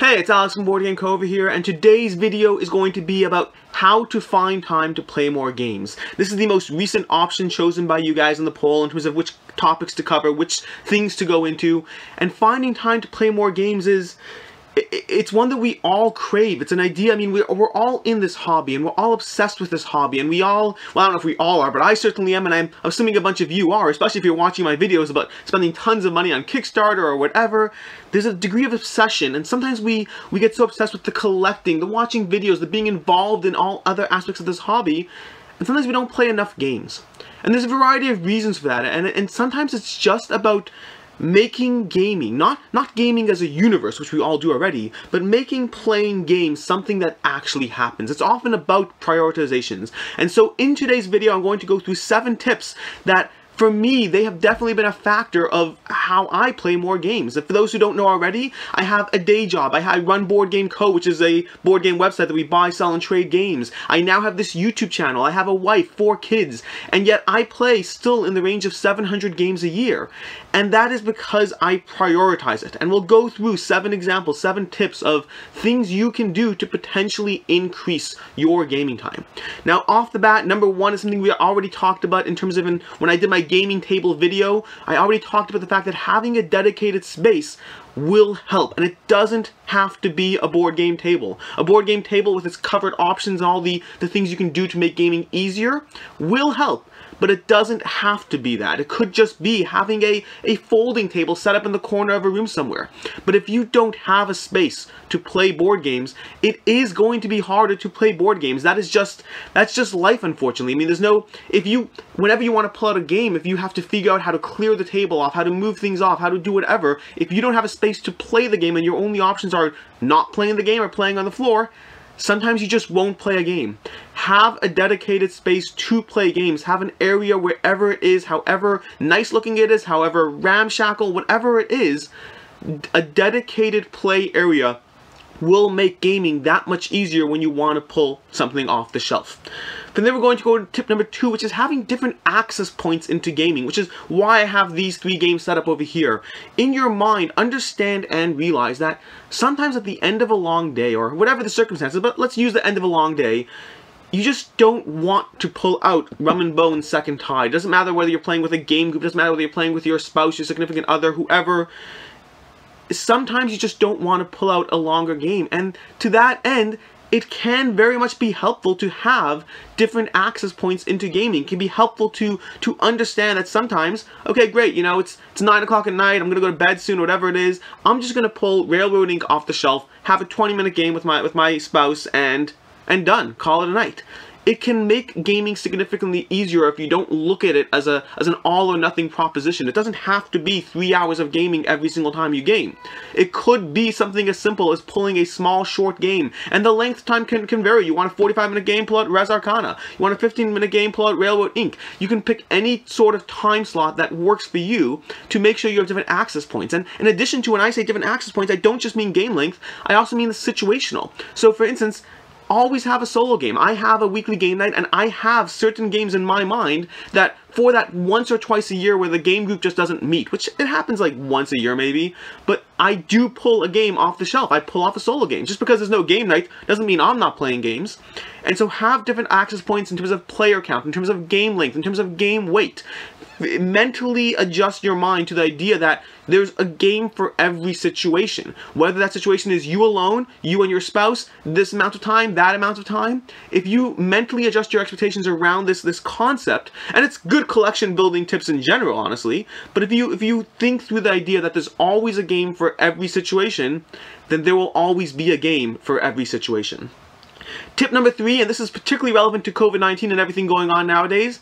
Hey, it's Alex from Board Game here, and today's video is going to be about how to find time to play more games. This is the most recent option chosen by you guys in the poll in terms of which topics to cover, which things to go into, and finding time to play more games is it's one that we all crave. It's an idea. I mean, we're, we're all in this hobby and we're all obsessed with this hobby. And we all, well, I don't know if we all are, but I certainly am. And I'm assuming a bunch of you are, especially if you're watching my videos about spending tons of money on Kickstarter or whatever. There's a degree of obsession. And sometimes we, we get so obsessed with the collecting, the watching videos, the being involved in all other aspects of this hobby. And sometimes we don't play enough games. And there's a variety of reasons for that. And, and sometimes it's just about making gaming, not, not gaming as a universe, which we all do already, but making playing games something that actually happens. It's often about prioritizations. And so in today's video, I'm going to go through seven tips that for me, they have definitely been a factor of how I play more games. For those who don't know already, I have a day job. I, run Board Game Co., which is a board game website that we buy, sell, and trade games. I now have this YouTube channel. I have a wife, four kids, and yet I play still in the range of 700 games a year. And that is because I prioritize it. And we'll go through seven examples, seven tips of things you can do to potentially increase your gaming time. Now, off the bat, number one is something we already talked about in terms of when I did my gaming table video, I already talked about the fact that having a dedicated space will help. And it doesn't have to be a board game table. A board game table with its covered options and all the, the things you can do to make gaming easier will help but it doesn't have to be that. It could just be having a, a folding table set up in the corner of a room somewhere. But if you don't have a space to play board games, it is going to be harder to play board games. That is just, that's just life, unfortunately. I mean, there's no, if you, whenever you want to pull out a game, if you have to figure out how to clear the table off, how to move things off, how to do whatever, if you don't have a space to play the game and your only options are not playing the game or playing on the floor, Sometimes you just won't play a game. Have a dedicated space to play games. Have an area wherever it is, however nice looking it is, however ramshackle, whatever it is, a dedicated play area will make gaming that much easier when you want to pull something off the shelf. Then we're going to go to tip number two, which is having different access points into gaming, which is why I have these three games set up over here. In your mind, understand and realize that sometimes at the end of a long day, or whatever the circumstances, but let's use the end of a long day, you just don't want to pull out Rum and Bone Second Tide. Doesn't matter whether you're playing with a game group, doesn't matter whether you're playing with your spouse, your significant other, whoever sometimes you just don't want to pull out a longer game. And to that end, it can very much be helpful to have different access points into gaming. It can be helpful to to understand that sometimes, okay, great, you know, it's it's 9 o'clock at night, I'm to go to bed soon, whatever it is. I'm just to pull Railroad Ink off the shelf, have a 20-minute game with my with my spouse, and and done. Call it a night it can make gaming significantly easier if you don't look at it as a as an all or nothing proposition. It doesn't have to be three hours of gaming every single time you game. It could be something as simple as pulling a small short game, and the length time can, can vary. You want a 45 minute game, pull out Res Arcana. You want a 15 minute game, pull out Railroad Ink. You can pick any sort of time slot that works for you to make sure you have different access points. And in addition to when I say different access points, I don't just mean game length, I also mean the situational. So for instance, always have a solo game. I have a weekly game night and I have certain games in my mind that for that once or twice a year where the game group just doesn't meet, which it happens like once a year maybe, but I do pull a game off the shelf. I pull off a solo game. Just because there's no game night doesn't mean I'm not playing games. And so have different access points in terms of player count, in terms of game length, in terms of game weight mentally adjust your mind to the idea that there's a game for every situation. Whether that situation is you alone, you and your spouse, this amount of time, that amount of time. If you mentally adjust your expectations around this this concept, and it's good collection building tips in general, honestly, but if you if you think through the idea that there's always a game for every situation, then there will always be a game for every situation. Tip number three, and this is particularly relevant to COVID-19 and everything going on nowadays,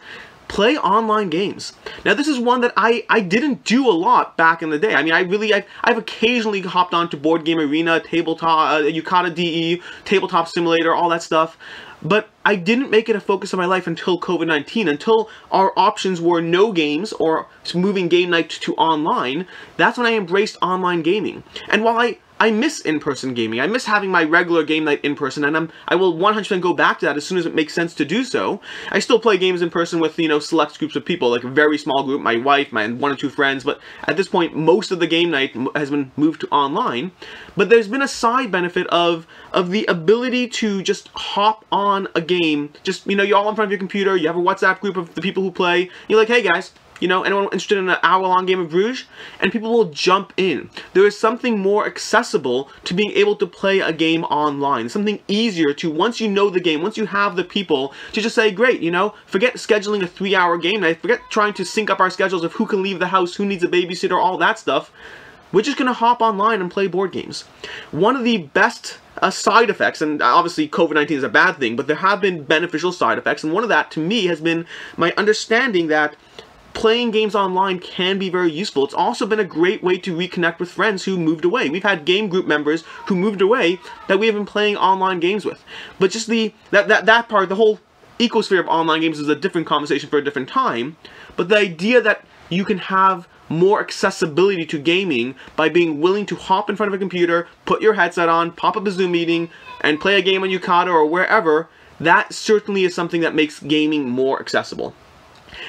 play online games. Now this is one that I, I didn't do a lot back in the day. I mean, I really, I've, I've occasionally hopped onto Board Game Arena, Tabletop, uh, Yucata DE, Tabletop Simulator, all that stuff. But I didn't make it a focus of my life until COVID-19, until our options were no games or moving game night to online. That's when I embraced online gaming. And while I, I miss in-person gaming. I miss having my regular game night in person, and I'm, I will 100% go back to that as soon as it makes sense to do so. I still play games in person with, you know, select groups of people, like a very small group, my wife, my one or two friends, but at this point, most of the game night has been moved to online. But there's been a side benefit of, of the ability to just hop on a game, just, you know, you're all in front of your computer, you have a WhatsApp group of the people who play, you're like, hey guys, you know, anyone interested in an hour-long game of Bruges? And people will jump in. There is something more accessible to being able to play a game online. Something easier to, once you know the game, once you have the people, to just say, great, you know, forget scheduling a three-hour game night, forget trying to sync up our schedules of who can leave the house, who needs a babysitter, all that stuff. We're just going to hop online and play board games. One of the best uh, side effects, and obviously COVID-19 is a bad thing, but there have been beneficial side effects, and one of that, to me, has been my understanding that playing games online can be very useful. It's also been a great way to reconnect with friends who moved away. We've had game group members who moved away that we have been playing online games with. But just the that that, that part, the whole ecosphere of online games is a different conversation for a different time. But the idea that you can have more accessibility to gaming by being willing to hop in front of a computer, put your headset on, pop up a Zoom meeting, and play a game on Yucata or wherever, that certainly is something that makes gaming more accessible.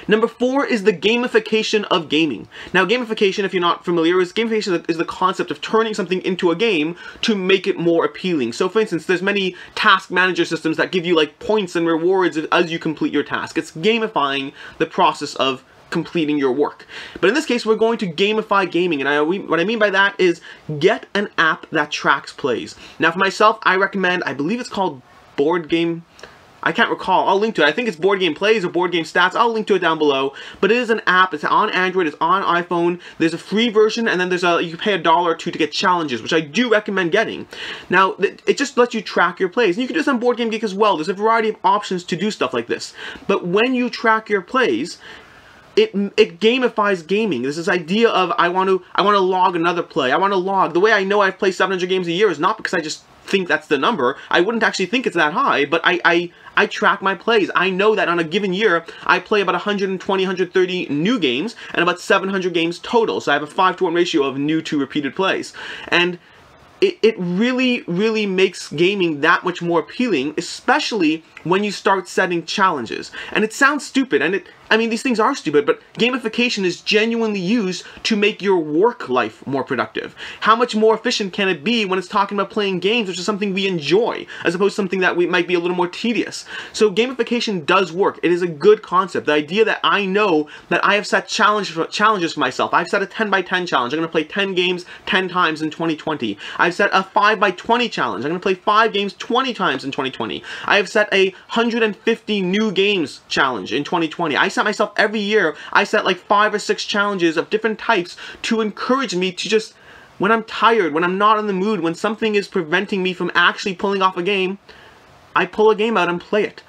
Number four is the gamification of gaming. Now, gamification, if you're not familiar, is gamification is the concept of turning something into a game to make it more appealing. So, for instance, there's many task manager systems that give you like points and rewards as you complete your task. It's gamifying the process of completing your work. But in this case, we're going to gamify gaming, and I, what I mean by that is get an app that tracks plays. Now, for myself, I recommend, I believe it's called Board Game I can't recall. I'll link to it. I think it's Board Game Plays or Board Game Stats. I'll link to it down below. But it is an app. It's on Android. It's on iPhone. There's a free version, and then there's a you pay a dollar or two to get challenges, which I do recommend getting. Now, it just lets you track your plays. And you can do this on Board Game Geek as well. There's a variety of options to do stuff like this. But when you track your plays, it it gamifies gaming. There's this idea of I want to I want to log another play. I want to log. The way I know I've played 700 games a year is not because I just think that's the number. I wouldn't actually think it's that high, but I, I, I track my plays. I know that on a given year, I play about 120, 130 new games and about 700 games total. So I have a 5 to 1 ratio of new to repeated plays. And it, it really, really makes gaming that much more appealing, especially when you start setting challenges. And it sounds stupid, and it, I mean, these things are stupid, but gamification is genuinely used to make your work life more productive. How much more efficient can it be when it's talking about playing games, which is something we enjoy, as opposed to something that we might be a little more tedious? So gamification does work. It is a good concept. The idea that I know that I have set challenge for, challenges for myself. I've set a 10 by 10 challenge. I'm going to play 10 games 10 times in 2020. I've set a 5 by 20 challenge. I'm going to play 5 games 20 times in 2020. I have set a 150 new games challenge in 2020. I set myself every year, I set like five or six challenges of different types to encourage me to just, when I'm tired, when I'm not in the mood, when something is preventing me from actually pulling off a game, I pull a game out and play it.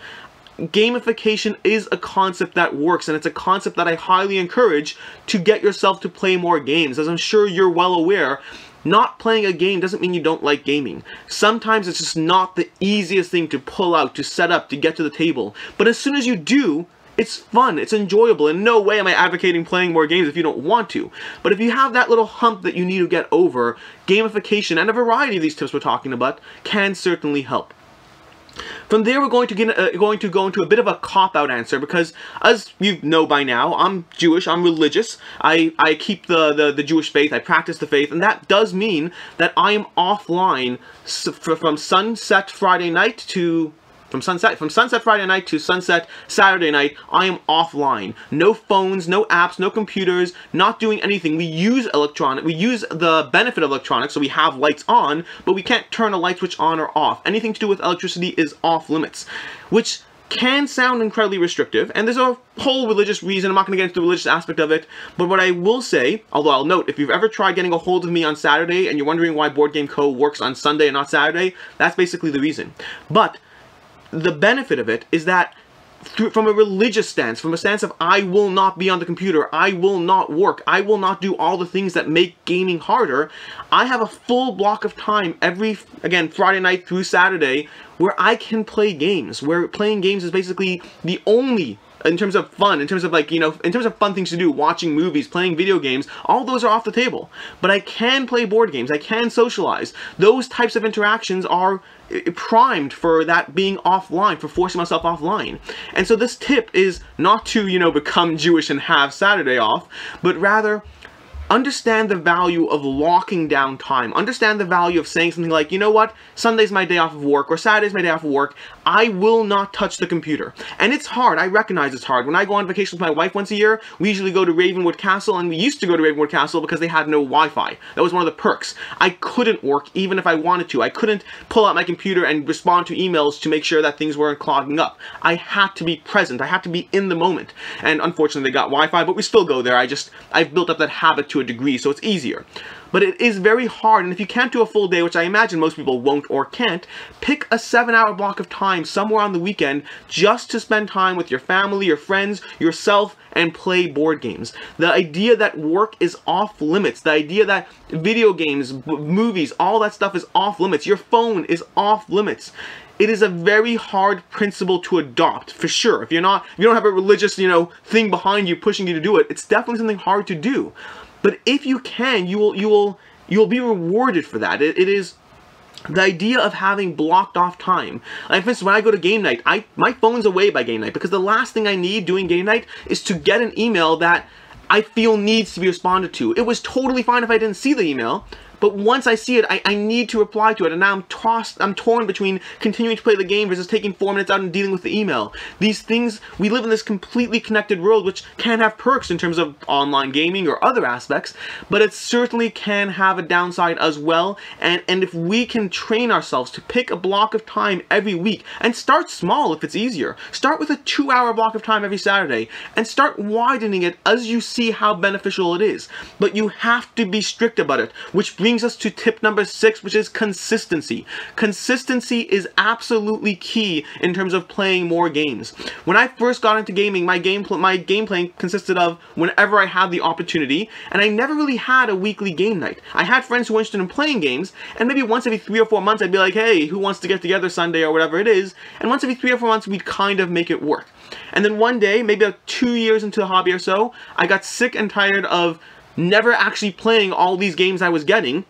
Gamification is a concept that works, and it's a concept that I highly encourage to get yourself to play more games. As I'm sure you're well aware, not playing a game doesn't mean you don't like gaming. Sometimes it's just not the easiest thing to pull out, to set up, to get to the table. But as soon as you do, it's fun, it's enjoyable. In no way am I advocating playing more games if you don't want to. But if you have that little hump that you need to get over, gamification and a variety of these tips we're talking about can certainly help. From there, we're going to get uh, going to go into a bit of a cop-out answer because, as you know by now, I'm Jewish, I'm religious, I, I keep the, the, the Jewish faith, I practice the faith, and that does mean that I am offline from sunset Friday night to from sunset from sunset Friday night to sunset Saturday night, I am offline. No phones, no apps, no computers, not doing anything. We use electronic, we use the benefit of electronics, so we have lights on, but we can't turn a light switch on or off. Anything to do with electricity is off limits, which can sound incredibly restrictive, and there's a whole religious reason. I'm not going to get into the religious aspect of it, but what I will say, although I'll note, if you've ever tried getting a hold of me on Saturday and you're wondering why Board Game Co. works on Sunday and not Saturday, that's basically the reason. But the benefit of it is that from a religious stance, from a stance of I will not be on the computer, I will not work, I will not do all the things that make gaming harder, I have a full block of time every, again, Friday night through Saturday, where I can play games, where playing games is basically the only in terms of fun, in terms of like, you know, in terms of fun things to do, watching movies, playing video games, all those are off the table. But I can play board games, I can socialize. Those types of interactions are eh, eh, primed for that being offline, for forcing myself offline. And so this tip is not to, you know, become Jewish and have Saturday off, but rather understand the value of locking down time. Understand the value of saying something like, you know what, Sunday's my day off of work, or Saturday's my day off of work. I will not touch the computer. And it's hard. I recognize it's hard. When I go on vacation with my wife once a year, we usually go to Ravenwood Castle, and we used to go to Ravenwood Castle because they had no Wi-Fi. That was one of the perks. I couldn't work even if I wanted to. I couldn't pull out my computer and respond to emails to make sure that things weren't clogging up. I had to be present. I had to be in the moment. And unfortunately, they got Wi-Fi, but we still go there. I just, I've built up that habit to a degree, so it's easier. But it is very hard, and if you can't do a full day, which I imagine most people won't or can't, pick a seven-hour block of time somewhere on the weekend just to spend time with your family, your friends, yourself, and play board games. The idea that work is off limits, the idea that video games, movies, all that stuff is off limits, your phone is off limits it is a very hard principle to adopt for sure if you're not if you don't have a religious you know thing behind you pushing you to do it it's definitely something hard to do but if you can, you will you will you will be rewarded for that. it, it is the idea of having blocked off time. Like for instance, when I go to game night, I my phone's away by game night because the last thing I need doing game night is to get an email that I feel needs to be responded to. It was totally fine if I didn't see the email, but once I see it, I, I need to reply to it, and now I'm tossed, I'm torn between continuing to play the game versus taking four minutes out and dealing with the email. These things, we live in this completely connected world, which can have perks in terms of online gaming or other aspects, but it certainly can have a downside as well, and, and if we can train ourselves to pick a block of time every week, and start small if it's easier, start with a two hour block of time every Saturday, and start widening it as you see how beneficial it is. But you have to be strict about it, which brings brings us to tip number six, which is consistency. Consistency is absolutely key in terms of playing more games. When I first got into gaming, my game my game consisted of whenever I had the opportunity, and I never really had a weekly game night. I had friends who were interested in playing games, and maybe once every three or four months I'd be like, hey, who wants to get together Sunday or whatever it is, and once every three or four months we'd kind of make it work. And then one day, maybe about two years into the hobby or so, I got sick and tired of never actually playing all these games I was getting.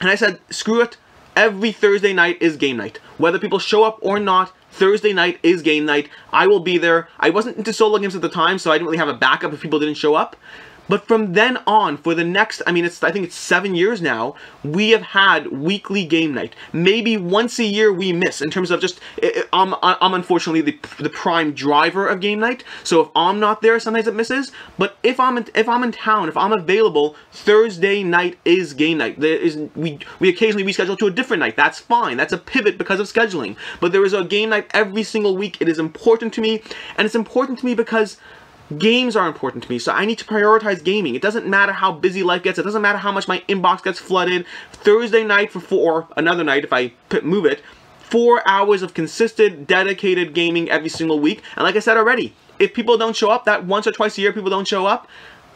And I said, screw it. Every Thursday night is game night. Whether people show up or not, Thursday night is game night. I will be there. I wasn't into solo games at the time, so I didn't really have a backup if people didn't show up. But from then on, for the next, I mean, it's I think it's seven years now, we have had weekly game night. Maybe once a year we miss in terms of just, I'm, I'm unfortunately the, the prime driver of game night. So if I'm not there, sometimes it misses. But if I'm in, if I'm in town, if I'm available, Thursday night is game night. There is we we occasionally reschedule to a different night. That's fine. That's a pivot because of scheduling. But there is a game night every single week. It is important to me, and it's important to me because Games are important to me, so I need to prioritize gaming. It doesn't matter how busy life gets. It doesn't matter how much my inbox gets flooded. Thursday night for four, another night if I move it, four hours of consistent, dedicated gaming every single week. And like I said already, if people don't show up, that once or twice a year people don't show up,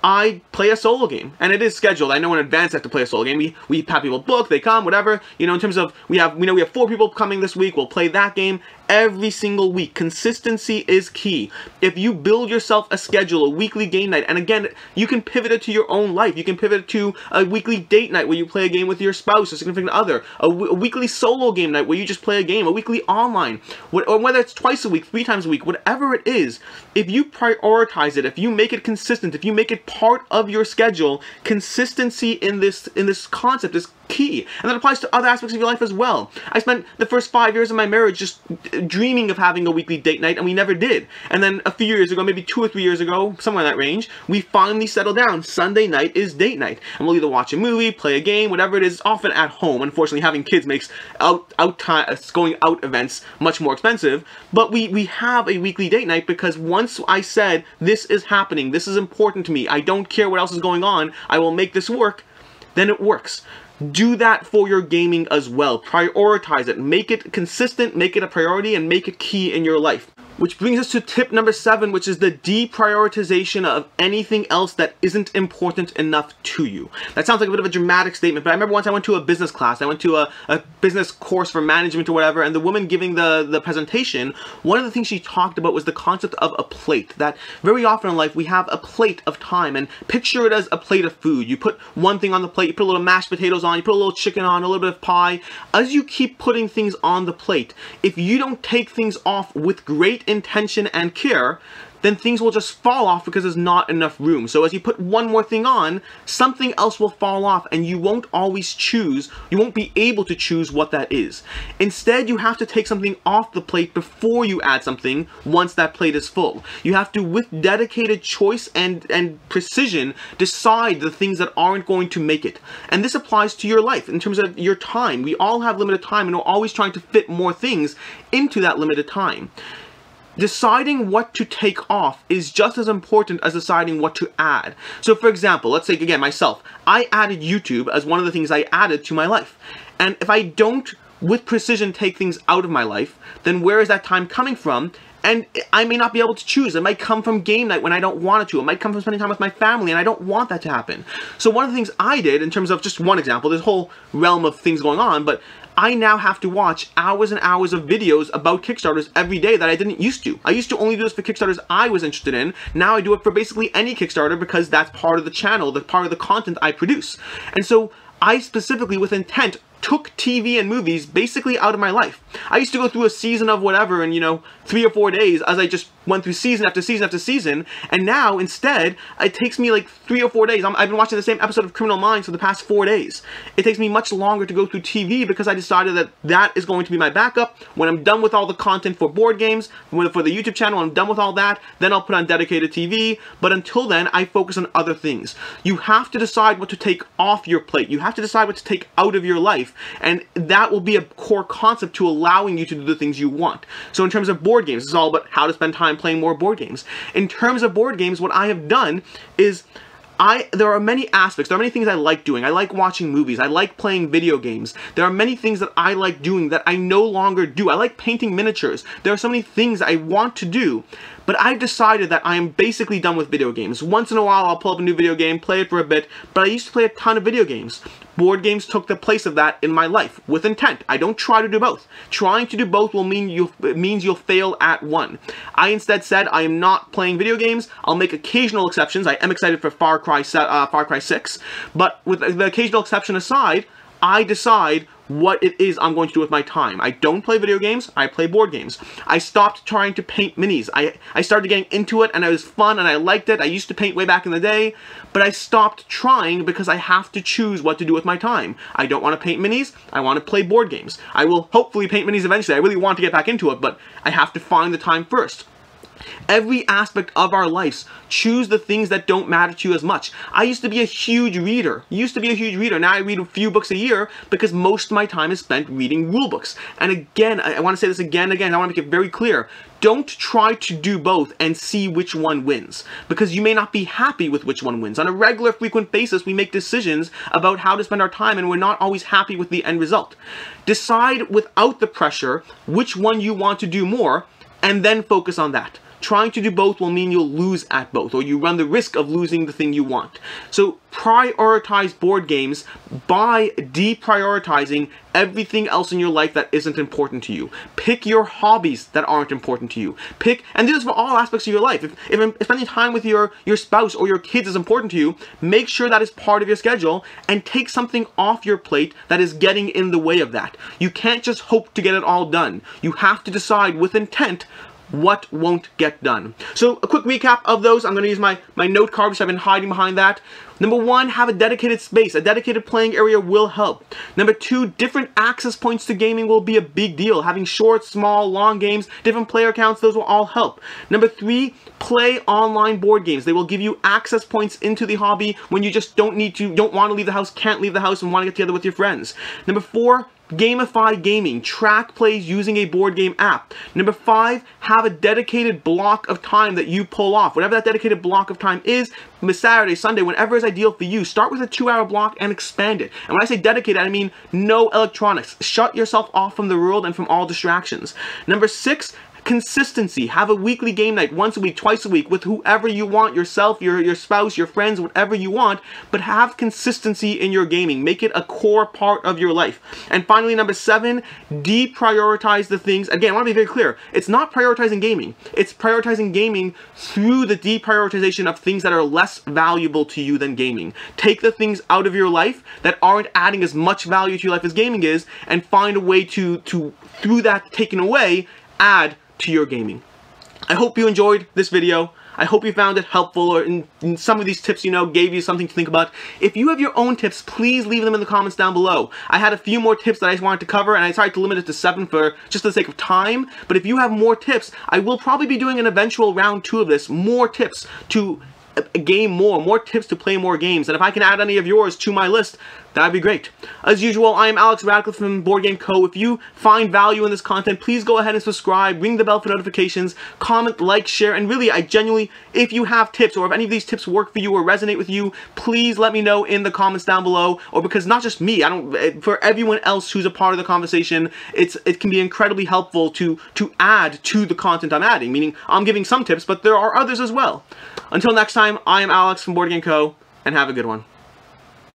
I play a solo game, and it is scheduled. I know in advance I have to play a solo game. We, we have people book, they come, whatever. You know, in terms of, we have, we know we have four people coming this week, we'll play that game every single week. Consistency is key. If you build yourself a schedule, a weekly game night, and again, you can pivot it to your own life. You can pivot it to a weekly date night where you play a game with your spouse or significant other, a, weekly solo game night where you just play a game, a weekly online, or whether it's twice a week, three times a week, whatever it is, if you prioritize it, if you make it consistent, if you make it part of your schedule, consistency in this in this concept is key. And that applies to other aspects of your life as well. I spent the first five years of my marriage just dreaming of having a weekly date night, and we never did. And then a few years ago, maybe two or three years ago, somewhere in that range, we finally settled down. Sunday night is date night. And we'll either watch a movie, play a game, whatever it is, often at home. Unfortunately, having kids makes out, out time, uh, going out events much more expensive. But we, we have a weekly date night because once I said, this is happening, this is important to me, I don't care what else is going on, I will make this work, then it works. Do that for your gaming as well. Prioritize it. Make it consistent, make it a priority, and make it key in your life. Which brings us to tip number seven, which is the deprioritization of anything else that isn't important enough to you. That sounds like a bit of a dramatic statement, but I remember once I went to a business class, I went to a, a business course for management or whatever, and the woman giving the, the presentation, one of the things she talked about was the concept of a plate. That very often in life we have a plate of time, and picture it as a plate of food. You put one thing on the plate, you put a little mashed potatoes on, you put a little chicken on, a little bit of pie. As you keep putting things on the plate, if you don't take things off with great intention and care, then things will just fall off because there's not enough room. So as you put one more thing on, something else will fall off and you won't always choose, you won't be able to choose what that is. Instead, you have to take something off the plate before you add something once that plate is full. You have to, with dedicated choice and, and precision, decide the things that aren't going to make it. And this applies to your life in terms of your time. We all have limited time and we're always trying to fit more things into that limited time deciding what to take off is just as important as deciding what to add. So for example, let's say again myself, I added YouTube as one of the things I added to my life. And if I don't with precision take things out of my life, then where is that time coming from? And I may not be able to choose. It might come from game night when I don't want it to. It might come from spending time with my family and I don't want that to happen. So one of the things I did in terms of just one example, this whole realm of things going on, but I now have to watch hours and hours of videos about Kickstarters every day that I didn't used to. I used to only do this for Kickstarters I was interested in. Now I do it for basically any Kickstarter because that's part of the channel, that's part of the content I produce. And so I specifically, with intent, took TV and movies basically out of my life. I used to go through a season of whatever in, you know, three or four days as I just went through season after season after season, and now, instead, it takes me like three or four days. i have been watching the same episode of Criminal Minds for the past four days. It takes me much longer to go through TV because I decided that that is going to be my backup. When I'm done with all the content for board games, when, for the YouTube channel, I'm done with all that, then I'll put on dedicated TV, but until then, I focus on other things. You have to decide what to take off your plate. You have to decide what to take out of your life, and that will be a core concept to allowing you to do the things you want. So in terms of board games, it's all about how to spend time playing more board games. In terms of board games, what I have done is I there are many aspects, there are many things I like doing. I like watching movies, I like playing video games. There are many things that I like doing that I no longer do. I like painting miniatures. There are so many things I want to do, but I've decided that I am basically done with video games. Once in a while I'll pull up a new video game, play it for a bit, but I used to play a ton of video games. Board games took the place of that in my life, with intent. I don't try to do both. Trying to do both will mean you means you'll fail at one. I instead said I am not playing video games. I'll make occasional exceptions. I am excited for Far Cry, uh, Far Cry 6, but with the occasional exception aside, I decide what it is I'm going to do with my time. I don't play video games, I play board games. I stopped trying to paint minis. I, I started getting into it and it was fun and I liked it. I used to paint way back in the day, but I stopped trying because I have to choose what to do with my time. I don't want to paint minis, I want to play board games. I will hopefully paint minis eventually. I really want to get back into it, but I have to find the time first. Every aspect of our lives, choose the things that don't matter to you as much. I used to be a huge reader. Used to be a huge reader. Now I read a few books a year because most of my time is spent reading rule books. And again, I, I want to say this again and again. I want to make it very clear. Don't try to do both and see which one wins because you may not be happy with which one wins. On a regular, frequent basis, we make decisions about how to spend our time and we're not always happy with the end result. Decide without the pressure which one you want to do more and then focus on that. Trying to do both will mean you'll lose at both, or you run the risk of losing the thing you want. So prioritize board games by deprioritizing everything else in your life that isn't important to you. Pick your hobbies that aren't important to you. Pick, and this is for all aspects of your life. If, if, if spending time with your, your spouse or your kids is important to you, make sure that is part of your schedule and take something off your plate that is getting in the way of that. You can't just hope to get it all done. You have to decide with intent what won't get done. So a quick recap of those. I'm going to use my, my note card, which I've been hiding behind that. Number one, have a dedicated space. A dedicated playing area will help. Number two, different access points to gaming will be a big deal. Having short, small, long games, different player counts, those will all help. Number three, play online board games. They will give you access points into the hobby when you just don't need to, don't want to leave the house, can't leave the house, and want to get together with your friends. Number four, Gamify gaming. Track plays using a board game app. Number five, have a dedicated block of time that you pull off. Whatever that dedicated block of time is, Saturday, Sunday, whenever is ideal for you, start with a two hour block and expand it. And when I say dedicated, I mean no electronics. Shut yourself off from the world and from all distractions. Number six, consistency. Have a weekly game night once a week, twice a week with whoever you want, yourself, your, your spouse, your friends, whatever you want, but have consistency in your gaming. Make it a core part of your life. And finally, number seven, deprioritize the things. Again, I want to be very clear. It's not prioritizing gaming. It's prioritizing gaming through the deprioritization of things that are less valuable to you than gaming. Take the things out of your life that aren't adding as much value to your life as gaming is and find a way to, to through that taken away, add to your gaming. I hope you enjoyed this video. I hope you found it helpful or in, in, some of these tips, you know, gave you something to think about. If you have your own tips, please leave them in the comments down below. I had a few more tips that I just wanted to cover and I tried to limit it to seven for just the sake of time. But if you have more tips, I will probably be doing an eventual round two of this, more tips to uh, game more, more tips to play more games. And if I can add any of yours to my list, that'd be great. As usual, I am Alex Radcliffe from Board Game Co. If you find value in this content, please go ahead and subscribe, ring the bell for notifications, comment, like, share, and really, I genuinely, if you have tips or if any of these tips work for you or resonate with you, please let me know in the comments down below. Or because not just me, I don't, eh, for everyone else who's a part of the conversation, it's it can be incredibly helpful to to add to the content I'm adding. Meaning, I'm giving some tips, but there are others as well. Until next time, I am Alex from Board Game Co. and have a good one.